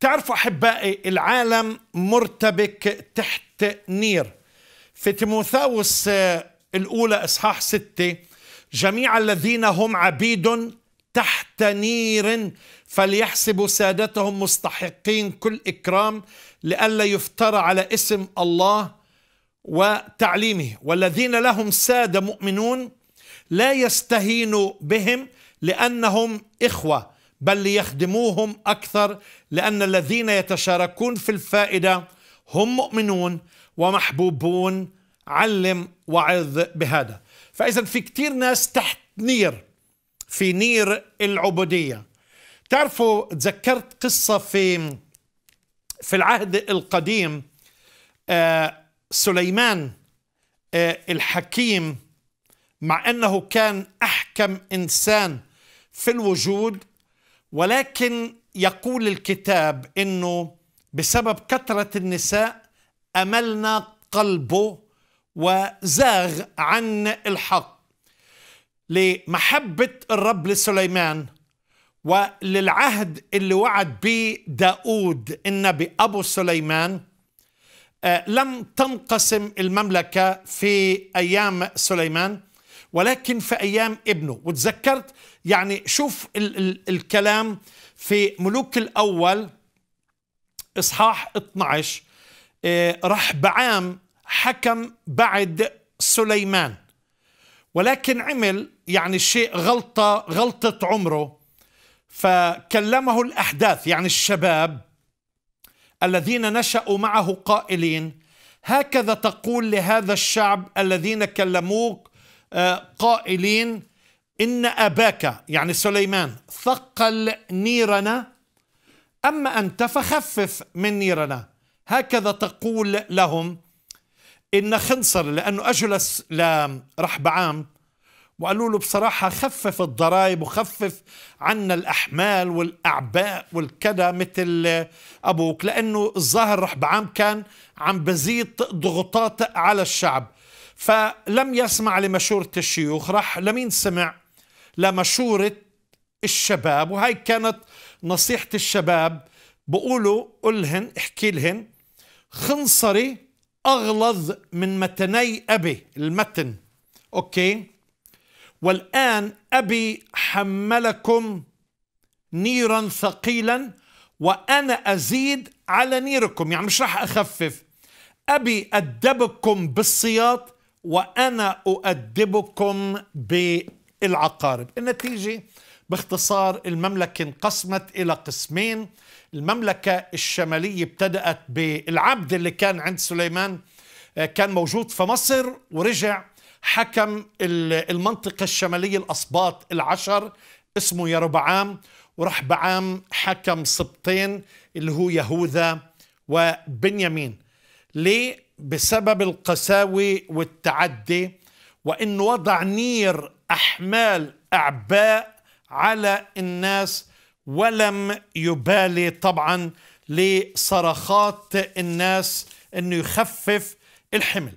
تعرفوا أحبائي العالم مرتبك تحت نير. في تيموثاوس الأولى إصحاح ستة جميع الذين هم عبيد تحت نير فليحسبوا سادتهم مستحقين كل إكرام لئلا يفترى على اسم الله وتعليمه. والذين لهم سادة مؤمنون لا يستهينوا بهم لأنهم إخوة. بل ليخدموهم أكثر لأن الذين يتشاركون في الفائدة هم مؤمنون ومحبوبون. علم وعظ بهذا. فإذا في كتير ناس تحت نير في نير العبودية. تعرفوا تذكرت قصة في في العهد القديم آه سليمان آه الحكيم. مع أنه كان أحكم إنسان في الوجود ولكن يقول الكتاب أنه بسبب كثرة النساء أملنا قلبه وزاغ عن الحق. لمحبة الرب لسليمان وللعهد اللي وعد به داود النبي أبو سليمان آه لم تنقسم المملكة في أيام سليمان. ولكن في أيام ابنه. وتذكرت؟ يعني شوف ال ال الكلام في ملوك الأول إصحاح 12 آه رحبعام حكم بعد سليمان. ولكن عمل يعني شيء غلطة غلطة عمره. فكلمه الأحداث يعني الشباب الذين نشأوا معه قائلين هكذا تقول لهذا الشعب الذين كلموك قائلين إن أباك يعني سليمان ثقل نيرنا أما أنت فخفف من نيرنا. هكذا تقول لهم إن خنصر لأنه أجلس لرحبعام وقالوا له بصراحة خفف الضرائب وخفف عنا الأحمال والأعباء والكذا مثل أبوك لأنه الظاهر رحبعام كان عم بزيد ضغوطات على الشعب. فلم يسمع لمشورة الشيوخ راح لمين سمع لمشورة الشباب. وهي كانت نصيحة الشباب. بقولوا قلهن احكي لهن خنصري أغلظ من متني أبي المتن. أوكي؟ والآن أبي حملكم نيرا ثقيلا وأنا أزيد على نيركم. يعني مش راح أخفف. أبي أدبكم بالسياط وأنا أؤدبكم بالعقارب. النتيجة باختصار المملكة انقسمت إلى قسمين. المملكة الشمالية ابتدأت بالعبد اللي كان عند سليمان كان موجود في مصر ورجع. حكم المنطقة الشمالية الأسباط العشر اسمه يربعام ورحبعام حكم سبطين اللي هو يهوذا وبنيامين. ليه؟ بسبب القساوة والتعدي وإنه وضع نير أحمال أعباء على الناس ولم يبالي طبعا لصرخات الناس إنه يخفف الحمل